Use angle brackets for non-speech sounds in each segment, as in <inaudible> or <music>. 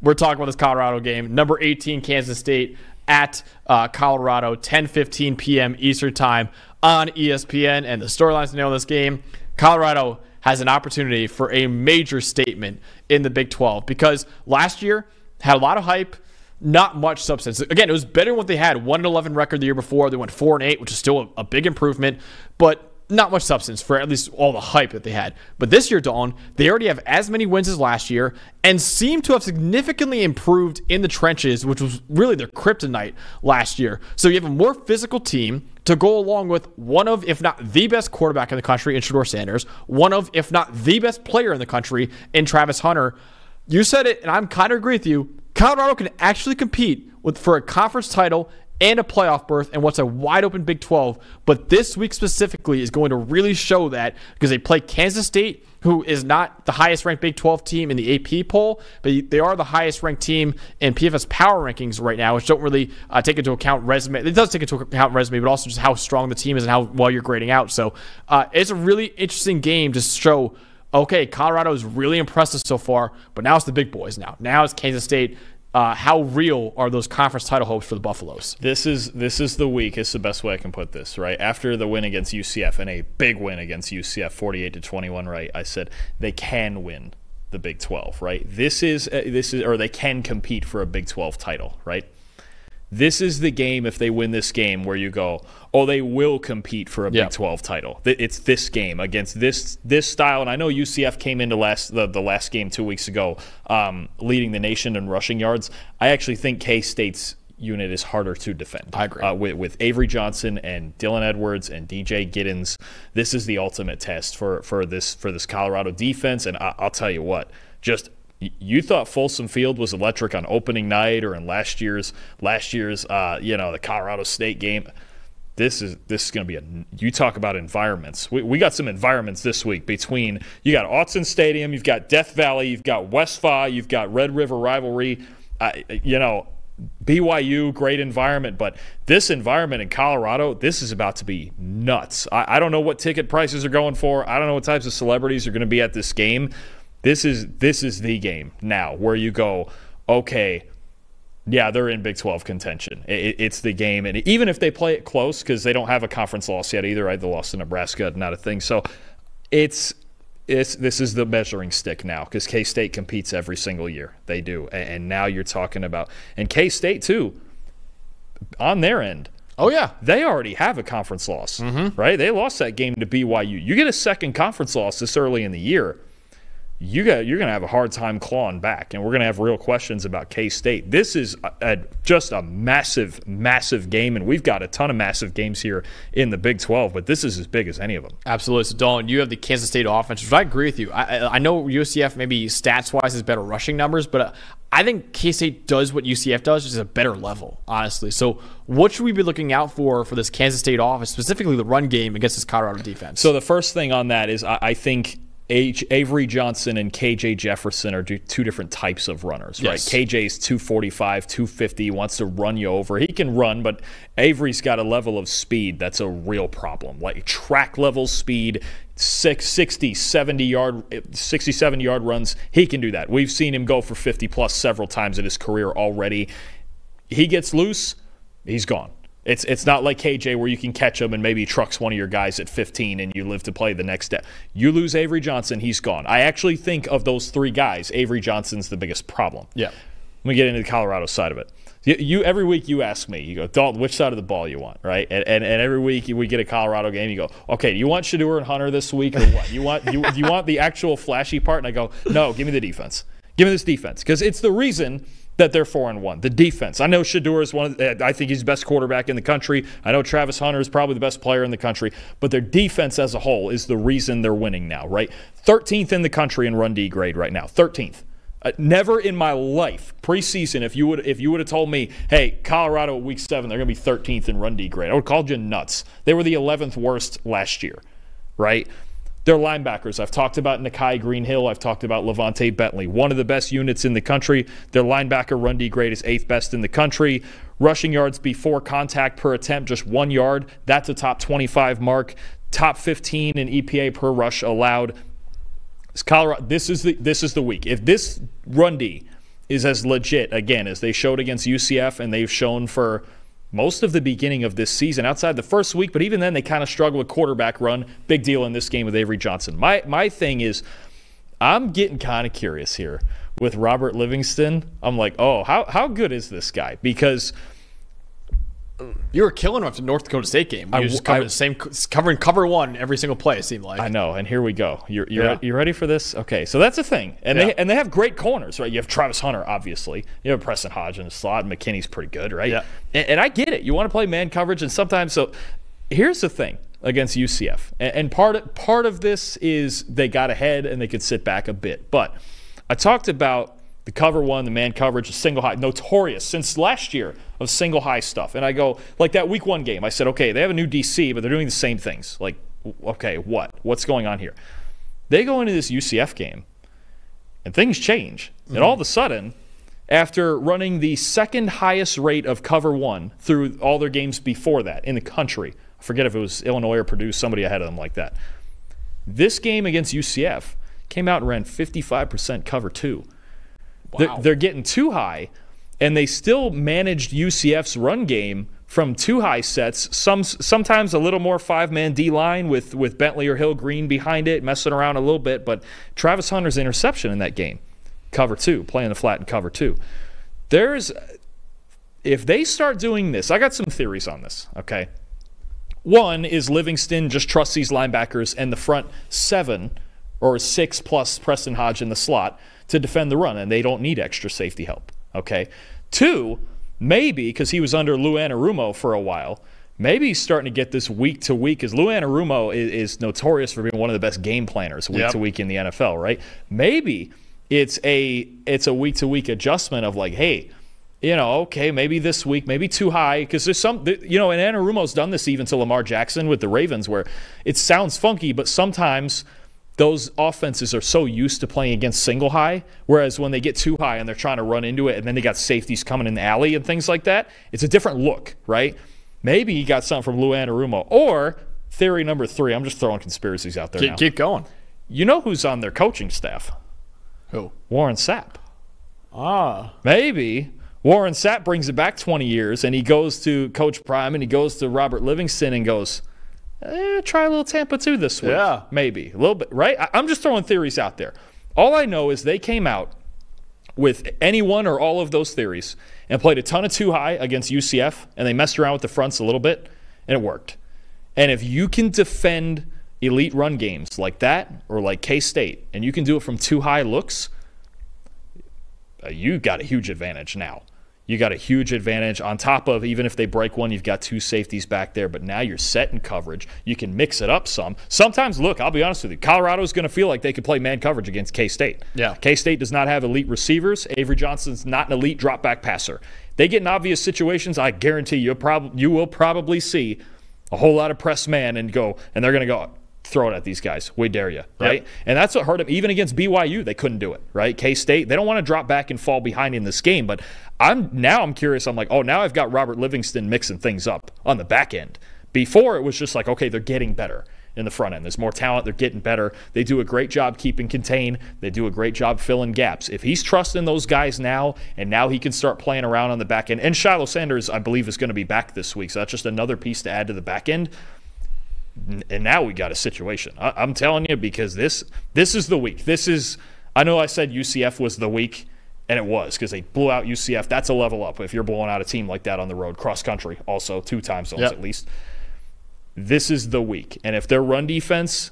we're talking about this Colorado game. Number 18, Kansas State at uh, Colorado, 10:15 p.m. Eastern Time on ESPN. And the storylines to nail this game: Colorado has an opportunity for a major statement in the Big 12 because last year had a lot of hype, not much substance. Again, it was better than what they had. One and 11 record the year before. They went four and eight, which is still a, a big improvement, but not much substance for at least all the hype that they had. But this year, Dawn, they already have as many wins as last year and seem to have significantly improved in the trenches, which was really their kryptonite last year. So you have a more physical team to go along with one of, if not the best quarterback in the country in Shedeur Sanders, one of, if not the best player in the country in Travis Hunter. You said it, and I'm kind of agree with you. Colorado can actually compete with for a conference title and a playoff berth and what's a wide open Big 12. But this week specifically is going to really show that because they play Kansas State, who is not the highest ranked Big 12 team in the AP poll, but they are the highest ranked team in PFF's power rankings right now, which don't really uh, take into account resume. It does take into account resume, but also just how strong the team is and how well you're grading out. So uh, it's a really interesting game to show. Okay, Colorado is really impressive so far, but now it's the big boys. Now, now it's Kansas State uh, how real are those conference title hopes for the Buffaloes? This is this is the week. Is the best way I can put this. Right after the win against UCF and a big win against UCF, forty-eight to twenty-one. Right, I said they can win the Big Twelve. Right, this is uh, this is or they can compete for a Big Twelve title. Right, this is the game if they win this game where you go, oh, they will compete for a Big 12 title. It's this game against this this style. And I know UCF came into last the, the last game two weeks ago, um, leading the nation in rushing yards. I actually think K State's unit is harder to defend. I agree. Uh, with, with Avery Johnson and Dylan Edwards and DJ Giddens, this is the ultimate test for for this for this Colorado defense. And I, I'll tell you what, just you thought Folsom Field was electric on opening night or in last year's last year's uh, you know the Colorado State game. This is this is going to be a you talk about environments. We, we got some environments this week between you got Autzen Stadium, you've got Death Valley, you've got West Fa, you've got Red River rivalry. You know BYU, great environment, but this environment in Colorado, this is about to be nuts. I, I, don't know what ticket prices are going for. I don't know what types of celebrities are going to be at this game, this is this is the game now where you go, okay, yeah, they're in Big 12 contention. It, it's the game, and even if they play it close because they don't have a conference loss yet either, right? The loss to Nebraska, not a thing. So it's it's this is the measuring stick now because K State competes every single year. They do, and, and now you're talking about and K State too on their end. Oh yeah, they already have a conference loss, mm-hmm. right? They lost that game to BYU. You get a second conference loss this early in the year you got you're going to have a hard time clawing back, and we're going to have real questions about K State. This is a, a, just a massive, massive game, and we've got a ton of massive games here in the Big 12, but this is as big as any of them. Absolutely. So, Dalton, you have the Kansas State offense, which I agree with you. I, I know UCF maybe stats wise has better rushing numbers, but uh, I think K State does what UCF does, just a better level, honestly. So, what should we be looking out for for this Kansas State offense, specifically the run game against this Colorado defense? So, the first thing on that is I, I think Avery Johnson and KJ Jefferson are two different types of runners, yes. right? KJ's 245, 250, wants to run you over. He can run, but Avery's got a level of speed that's a real problem. Like track level speed, six, 60, 70 yard, 67 yard runs. He can do that. We've seen him go for 50 plus several times in his career already. He gets loose, he's gone. It's it's not like KJ where you can catch him and maybe trucks one of your guys at 15 and you live to play the next day. You lose Avery Johnson, he's gone. I actually think of those three guys, Avery Johnson's the biggest problem. Yeah. Let me get into the Colorado side of it. You, you, every week you ask me, you go, Dalton, which side of the ball you want, right? And, and, and every week we get a Colorado game, you go, okay, do you want Shedeur and Hunter this week or what? You want you, you want the actual flashy part? And I go, no, give me the defense. Give me this defense because it's the reason that they're four and one. The defense. I know Shedeur is one. Of, I think he's the best quarterback in the country. I know Travis Hunter is probably the best player in the country. But their defense as a whole is the reason they're winning now. Right, 13th in the country in run D grade right now. 13th. Uh, never in my life preseason if you would if you would have told me hey colorado week seven they're going to be 13th in run d grade i would have called you nuts they were the 11th worst last year right their linebackers, I've talked about Nikhai Greenhill. I've talked about LaVonta Bentley, one of the best units in the country. Their linebacker run D is eighth best in the country. Rushing yards before contact per attempt, just one yard. That's a top 25 mark. Top 15 in EPA per rush allowed. Colorado, this is the this is the week. If this run D is as legit again as they showed against UCF and they've shown for most of the beginning of this season outside the first week, but even then they kind of struggle with quarterback run. Big deal in this game with Avery Johnson. My my thing is I'm getting kind of curious here with Robert Livingston. I'm like, oh, how how good is this guy? Because you were killing him after the North Dakota State game. You just covered I, the same covering cover one every single play. It seemed like. I know, and here we go. You're you're, yeah. you ready for this? Okay, so that's the thing, and yeah. they and they have great corners, right? You have Travis Hunter, obviously. You have Preston Hodge in the slot. And McKinney's pretty good, right? Yeah. And, and, I get it. You want to play man coverage, and sometimes so. Here's the thing against UCF, and, and part of, part of this is they got ahead and they could sit back a bit, but I talked about the cover one, the man coverage, the single high, notorious since last year of single high stuff. And I go, like that week one game, I said, okay, they have a new DC, but they're doing the same things. Like, okay, what? What's going on here? They go into this UCF game and things change. Mm-hmm. And all of a sudden, after running the second highest rate of cover one through all their games before that in the country, I forget if it was Illinois or Purdue, somebody ahead of them like that. This game against UCF came out and ran 55% cover two. Wow. They're, they're getting two high, and they still managed UCF's run game from two high sets. Some sometimes a little more five man D line with with Bentley or Hill Green behind it, messing around a little bit. But Travis Hunter's interception in that game, cover two, playing the flat and cover two. There's if they start doing this, I got some theories on this. Okay, one is Livingston just trusts these linebackers and the front seven or six plus Preston Hodge in the slot to defend the run, and they don't need extra safety help. Okay. Two, maybe because he was under Lou Anarumo for a while, maybe he's starting to get this week to week. Because Lou Anarumo is, is, notorious for being one of the best game planners week yep. to week in the NFL, right? Maybe it's a it's a week to week adjustment of like, hey, you know, okay, maybe this week, maybe two high, because there's some, you know, and Anarumo's done this even to Lamar Jackson with the Ravens, where it sounds funky, but sometimes those offenses are so used to playing against single high, whereas when they get two high and they're trying to run into it and then they got safeties coming in the alley and things like that, it's a different look, right? Maybe he got something from Lou Anarumo. Or theory number three, I'm just throwing conspiracies out there keep, now. Keep going. You know who's on their coaching staff? Who? Warren Sapp. Ah. Maybe Warren Sapp brings it back 20 years and he goes to Coach Prime and he goes to Robert Livingston and goes – eh, try a little Tampa 2 this week. Yeah. Maybe. A little bit, right? I, I'm just throwing theories out there. All I know is they came out with any one or all of those theories and played a ton of two high against UCF, and they messed around with the fronts a little bit, and it worked. And if you can defend elite run games like that or like K State, and you can do it from two high looks, uh, you got a huge advantage now you got a huge advantage. On top of even if they break one, you've got two safeties back there, but now you're set in coverage. You can mix it up some. Sometimes, look, I'll be honest with you, Colorado is going to feel like they could play man coverage against K State. Yeah. K State does not have elite receivers. Avery Johnson's not an elite drop back passer. They get in obvious situations, I guarantee you, prob- you will probably see a whole lot of press man and go, and they're going to go, throw it at these guys. We dare you, right? Yep. And that's what hurt them. Even against BYU, they couldn't do it, right? K State, they don't want to drop back and fall behind in this game. But I'm now I'm curious. I'm like, oh, now I've got Robert Livingston mixing things up on the back end. Before it was just like, okay, they're getting better in the front end. There's more talent. They're getting better. They do a great job keeping contain. They do a great job filling gaps. If he's trusting those guys now, and now he can start playing around on the back end, and Shiloh Sanders, I believe, is going to be back this week. So that's just another piece to add to the back end and now we got a situation. I, am telling you because this this is the week. This is I know I said UCF was the week, and it was because they blew out UCF. That's a level up if you're blowing out a team like that on the road, cross country, also two time zones yep. at least. This is the week, and if their run defense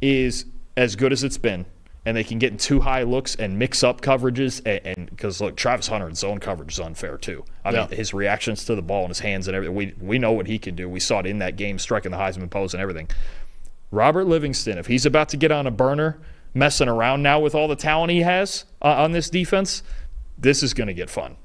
is as good as it's been, and they can get in two high looks and mix up coverages. And because look, Travis Hunter in zone coverage is unfair too. I yeah. mean, his reactions to the ball and his hands and everything. We we know what he can do. We saw it in that game, striking the Heisman pose and everything. Robert Livingston, if he's about to get on a burner, messing around now with all the talent he has uh, on this defense, this is going to get fun.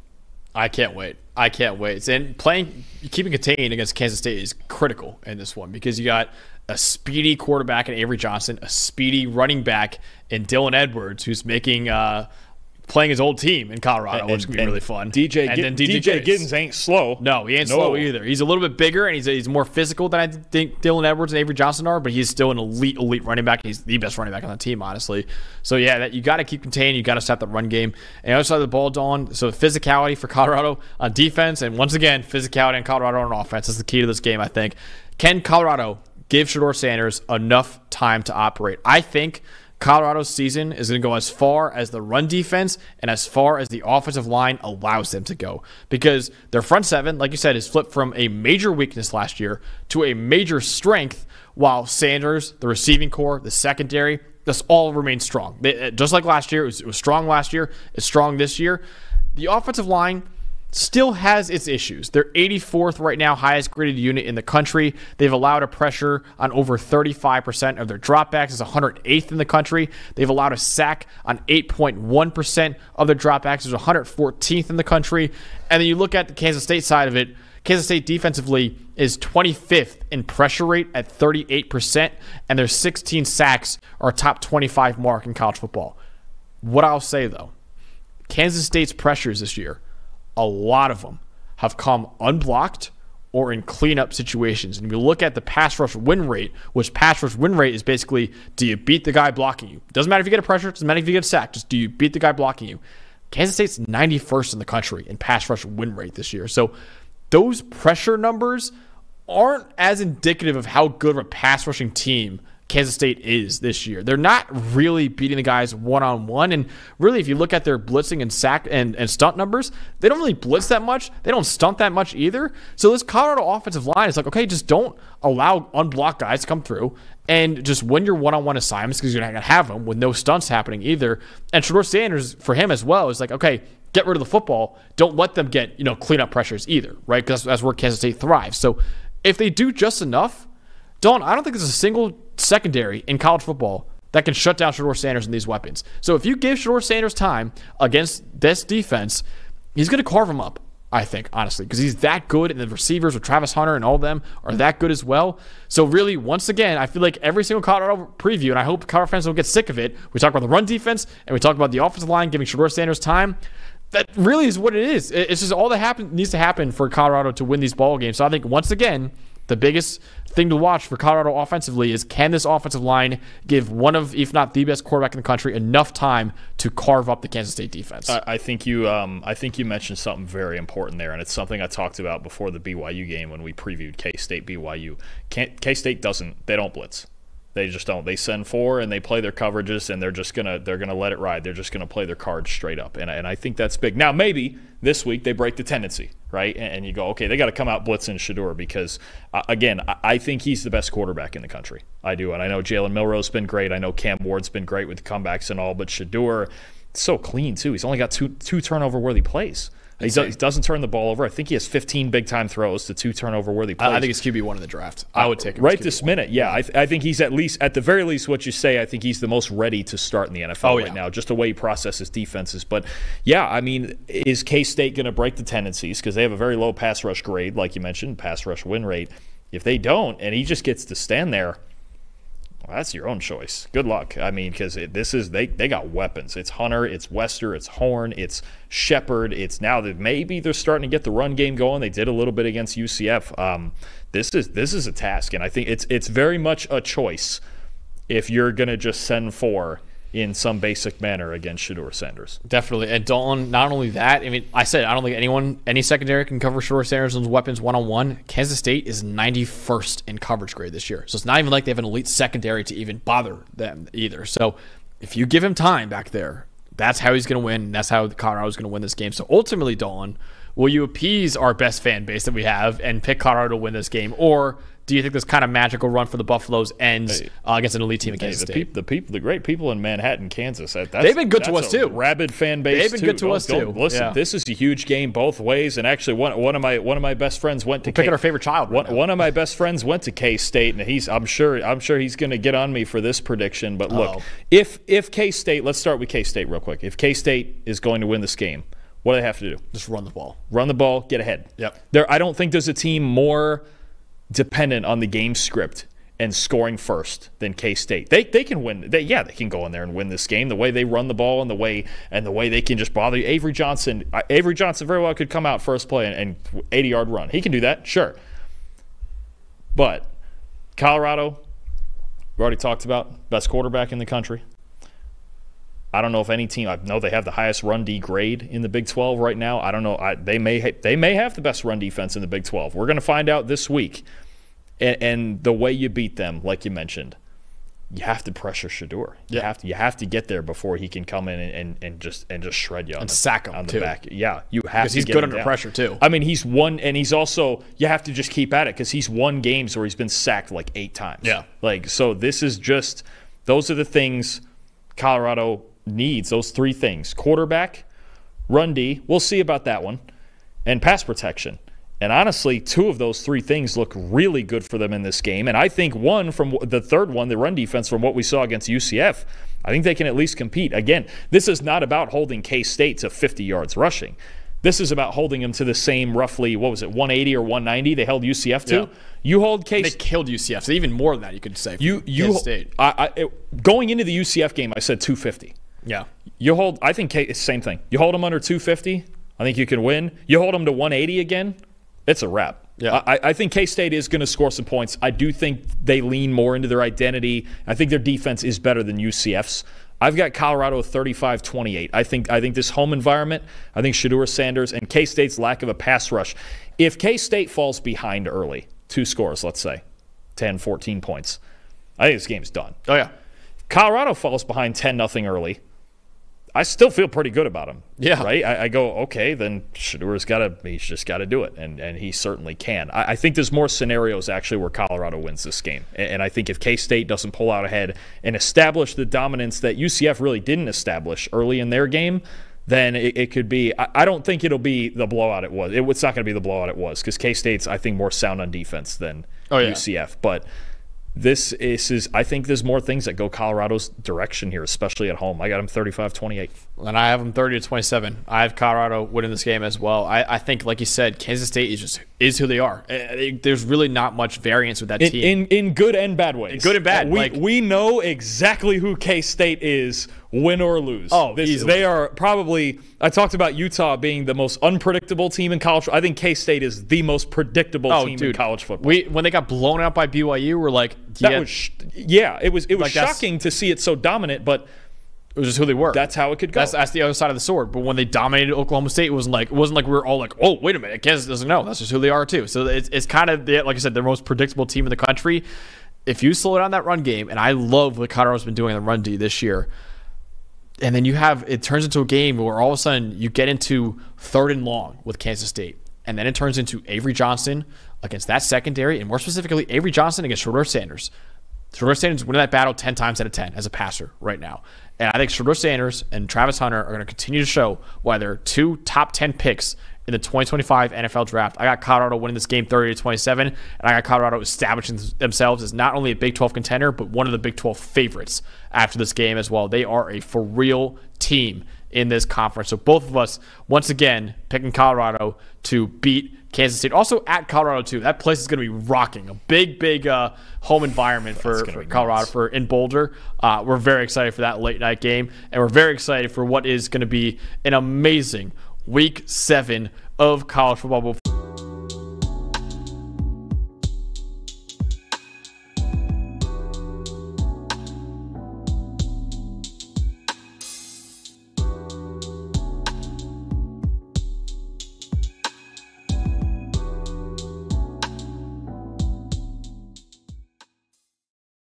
I can't wait. I can't wait. And playing, keeping contained against Kansas State is critical in this one because you got a speedy quarterback in Avery Johnson, a speedy running back in Dylan Edwards, who's making uh, playing his old team in Colorado, which could be really fun. DJ, and then DJ, Giddens. Giddens ain't slow. No, he ain't No. slow either. He's a little bit bigger and he's, he's more physical than I think Dylan Edwards and Avery Johnson are, but he's still an elite, elite running back. He's the best running back on the team, honestly. So, yeah, that you got to keep contained. You got to stop the run game. And the other side of the ball, Dawn, so physicality for <laughs> Colorado on defense. And once again, physicality in Colorado on offense is the key to this game, I think. Can Colorado give Shedeur Sanders enough time to operate? I think Colorado's season is going to go as far as the run defense and as far as the offensive line allows them to go because their front seven, like you said, is flipped from a major weakness last year to a major strength, while Sanders, the receiving corps, the secondary, this all remains strong. Uh, Just like last year, it was, it was strong last year, it's strong this year. The offensive line still has its issues. They're 84th right now, highest graded unit in the country. They've allowed a pressure on over 35% of their dropbacks. It's 108th in the country. They've allowed a sack on 8.1% of their dropbacks. It's 114th in the country. And then you look at the Kansas State side of it. Kansas State defensively is 25th in pressure rate at 38%, and their 16 sacks are top 25 mark in college football. What I'll say though, Kansas State's pressures this year, a lot of them have come unblocked or in cleanup situations. And you look at the pass rush win rate, which pass rush win rate is basically do you beat the guy blocking you? Doesn't matter if you get a pressure, doesn't matter if you get a sack, just do you beat the guy blocking you? Kansas State's 91st in the country in pass rush win rate this year. So those pressure numbers aren't as indicative of how good of a pass rushing team Kansas State is this year. They're not really beating the guys one on one. And really, if you look at their blitzing and sack and, and stunt numbers, they don't really blitz that much. They don't stunt that much either. So this Colorado offensive line is like, okay, just don't allow unblocked guys to come through and just win your one on one assignments because you're not going to have them with no stunts happening either. And Shedeur Sanders, for him as well, is like, okay, get rid of the football. Don't let them get, you know, cleanup pressures either, right? Because that's where Kansas State thrives. So if they do just enough, Don, I don't think there's a single secondary in college football that can shut down Shedeur Sanders and these weapons. So if you give Shedeur Sanders time against this defense, he's going to carve them up. I think honestly, because he's that good, and the receivers with Travis Hunter and all of them are that good as well. So really, once again, I feel like every single Colorado preview, and I hope Colorado fans don't get sick of it. We talk about the run defense, and we talk about the offensive line giving Shedeur Sanders time that really is what it is. It's just all that happen, needs to happen for Colorado to win these ball games. So I think once again, the biggest thing to watch for Colorado offensively is can this offensive line give one of, if not the best quarterback in the country, enough time to carve up the Kansas State defense? I, I think you, um, I think you mentioned something very important there, and it's something I talked about before the BYU game when we previewed K State BYU. K State doesn't, they don't blitz. They just don't. They send four and they play their coverages, and they're just gonna they're gonna let it ride. They're just gonna play their cards straight up, and and I think that's big. Now maybe this week they break the tendency, right? And, and you go, okay, they got to come out blitzing Shedeur because uh, again, I, I think he's the best quarterback in the country. I do, and I know Jalen Milroe's been great. I know Cam Ward's been great with comebacks and all, but Shedeur so clean too. He's only got two two turnover worthy plays. He, do, he doesn't turn the ball over. I think he has 15 big time throws to two turnover worthy plays. I, I think it's QB one in the draft. I would take him right this QB1. minute. Yeah, I, th- I think he's at least, at the very least, what you say. I think he's the most ready to start in the NFL Oh, right yeah. now, just the way he processes defenses. But yeah, I mean, is K State going to break the tendencies because they have a very low pass rush grade, like you mentioned, pass rush win rate. If they don't, and he just gets to stand there, well, that's your own choice. Good luck. I mean, because this is they they got weapons. It's Hunter, it's Wester, it's Horn, it's Sheppard. It's now that maybe they're starting to get the run game going. They did a little bit against UCF. Um, this is this is a task, and I think it's it's very much a choice if you're gonna just send four in some basic manner against Shedeur Sanders. Definitely. And Dalton, not only that, I mean, I said I don't think anyone, any secondary can cover Shedeur Sanderson's weapons one on one. Kansas State is 91st in coverage grade this year. So it's not even like they have an elite secondary to even bother them either. So if you give him time back there, that's how he's going to win. That's how Colorado is going to win this game. So ultimately, Dalton, will you appease our best fan base that we have and pick Colorado to win this game? Or do you think this kind of magical run for the Buffaloes ends Hey. uh, against an elite team in Hey, Kansas the, State? peop- the people, the great people in Manhattan, Kansas. That, They've been good to us, too. Rabid fan base. They've been too. good to Don't- us, don't- too. Listen, Yeah. this is a huge game both ways. And actually, one one of my one of my best friends went to picking K- our favorite child right One, one of my best friends went to K State, and he's I'm sure I'm sure he's going to get on me for this prediction. But look, Uh-oh. if if K State, let's start with K State real quick. If K State is going to win this game, what do they have to do? Just run the ball. run the ball, get ahead. Yep. There, I don't think there's a team more dependent on the game script and scoring first than K State. They they can win. They, yeah, they can go in there and win this game. The way they run the ball and the way and the way they can just bother you. Avery Johnson. Uh, Avery Johnson very well could come out first play and, and 80 yard run. He can do that, sure. But Colorado, we already talked about best quarterback in the country. I don't know if any team. I know they have the highest run D grade in the Big 12 right now. I don't know. I, they may ha- they may have the best run defense in the Big 12. We're going to find out this week. And, and, the way you beat them, like you mentioned, you have to pressure Shedeur. You have to you have to get there before he can come in and, and, and just and just shred you on and the, sack him on the too. back. Yeah, you have to. he's good under down. pressure too. I mean, he's won, and he's also you have to just keep at it because he's won games where he's been sacked like eight times. Yeah. like so. This is just those are the things Colorado needs. Those three things: quarterback, run D. We'll see about that one, and pass protection. And honestly, two of those three things look really good for them in this game. And I think one from the third one, the run defense, from what we saw against UCF, I think they can at least compete. Again, this is not about holding K State to 50 yards rushing. This is about holding them to the same roughly, what was it, 180 or 190 they held UCF to. Yeah. You hold K They killed UCF. So even more than that, you could say. you you Kansas State. I, I, going into the UCF game, I said 250. Yeah. You hold, I think K, same thing. You hold them under 250, I think you can win. You hold them to 180 again, it's a wrap. Yeah. I, I think K State is going to score some points. I do think they lean more into their identity. I think their defense is better than UCF's. I've got Colorado 35-28. I think I think this home environment, I think Shedeur Sanders and K State's lack of a pass rush. If K State falls behind early, two scores, let's say, 10, 14 points, I think this game's done. Oh yeah. Colorado falls behind 10 nothing early. I still feel pretty good about him. Yeah. Right? I, I go, okay, then Shedeur's got to, he's just got to do it. And, and he certainly can. I, I think there's more scenarios actually where Colorado wins this game. And, and I think if K State doesn't pull out ahead and establish the dominance that UCF really didn't establish early in their game, then it, it could be. I, I don't think it'll be the blowout it was. It, it's not going to be the blowout it was because K State's, I think, more sound on defense than Oh, yeah. UCF. But this is, is I think there's more things that go Colorado's direction here, especially at home. I got them 35-28. And I have them 30 to 27. I have Colorado winning this game as well. I, I think, like you said, Kansas State is just is who they are. Uh, they- There's really not much variance with that In, team. in in good and bad ways. good and bad, we like- we know exactly who K State is, win or lose. Oh, This- easily. they are probably. I talked about Utah being the most unpredictable team in college. I think K State is the most predictable oh, team dude, in college football. We when they got blown out by BYU, we're like, that yeah, was sh- yeah. It was it was Like, shocking to see it so dominant, but it was just who they were. that's how it could go. That's that's the other side of the sword. But when they dominated Oklahoma State, it wasn't like it wasn't like we were all like, oh wait a minute, Kansas doesn't know. That's just who they are too. So it's, it's kind of the, like I said, the most predictable team in the country. If you slow down that run game, and I love what Colorado's been doing in the run D this year, and then you have it turns into a game where all of a sudden you get into third and long with Kansas State, and then it turns into Avery Johnson against that secondary, and more specifically Avery Johnson against Shedeur Sanders. Shedeur Sanders winning that battle 10 times out of 10 as a passer right now. And I think Shedeur Sanders and Travis Hunter are going to continue to show why they're two top 10 picks in the 2025 NFL draft. I got Colorado winning this game 30 to 27, and I got Colorado establishing themselves as not only a Big 12 contender, but one of the Big 12 favorites after this game as well. They are a for real team in this conference. So both of us, once again, picking Colorado to beat Kansas State. Also at Colorado too. That place is going to be rocking. A big, big uh, home environment for, for Colorado for in Boulder. Uh, we're very excited for that late night game, and we're very excited for what is going to be an amazing Week Seven of college football.